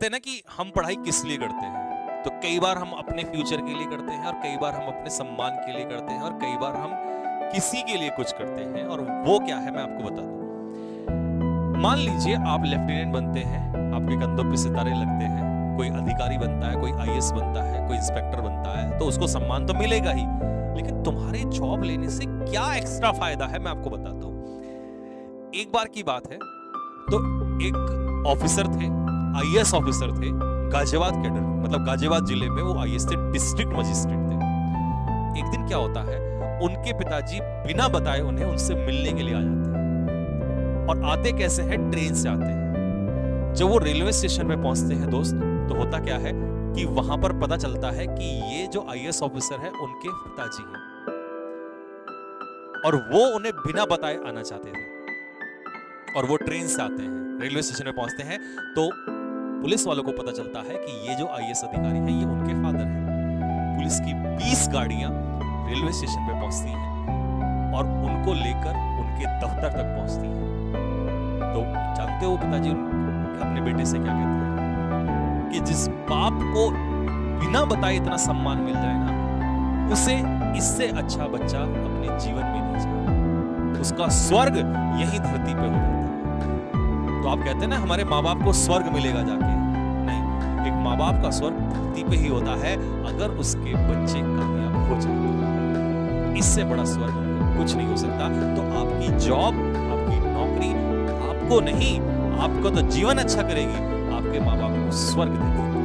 कहते हैं ना कि हम पढ़ाई किस लिए करते हैं? तो कई बार हम अपने फ्यूचर के लिए करते हैं और कई बार हम अपने सम्मान के लिए करते हैं और कई बार हम किसी के लिए कुछ करते हैं और वो क्या है मैं आपको बता दूँ। मान लीजिए आप लेफ्टिनेंट बनते हैं, आपके कंधों पे सितारे लगते हैं, कोई अधिकारी बनता है, कोई आईएएस बनता है, कोई इंस्पेक्टर बनता है तो उसको सम्मान तो मिलेगा ही। लेकिन तुम्हारे जॉब लेने से क्या एक्स्ट्रा फ़ायदा है मैं आपको बताता हूँ। एक बार की बात है तो एक ऑफिसर थे आईएएस ऑफिसर थे, गाजियाबाद कैडर मतलब गाजियाबाद ज़िले में वो आईएएस थे डिस्ट्रिक्ट मजिस्ट्रेट थे। एक दिन क्या होता है, उनके पिताजी बिना बताए उन्हें उनसे मिलने के लिए आ जाते हैं। और आते कैसे हैं ट्रेन से आते हैं। जब वो रेलवे स्टेशन पे पहुँचते हैं दोस्त तो होता क्या है कि वहाँ पर पता चलता है कि ये जो आईएएस ऑफिसर है, उनके पिताजी हैं। और वो उन्हें बिना बताए आना चाहते थे। और वो ट्रेन से आते हैं रेलवे स्टेशन में पहुँचते हैं तो पुलिस वालों को पता चलता है कि ये जो आईएएस अधिकारी है, ये उनके फादर हैं। पुलिस की 20 गाड़ियाँ रेलवे स्टेशन पे पहुँचती हैं और उनको लेकर उनके दफ्तर तक पहुँचती हैं। तो जानते हो पिताजी अपने बेटे से क्या कहते हैं? कि जिस बाप को बिना बताए इतना सम्मान मिल जाए ना, उसे इससे अच्छा बच्चा अपने जीवन में नहीं चाहिए उसका स्वर्ग यही धरती पे हो जाता है। तो आप कहते हैं ना, हमारे माँ बाप को स्वर्ग मिलेगा जाके। नहीं, एक माँ बाप का स्वर्ग धरती पे ही होता है, अगर उसके बच्चे कामयाब हो जाए इससे बड़ा स्वर्ग कुछ नहीं हो सकता। तो आपकी जॉब, आपकी नौकरी, आपको नहीं, आपको तो जीवन अच्छा करेगी। आपके माँ बाप को स्वर्ग देती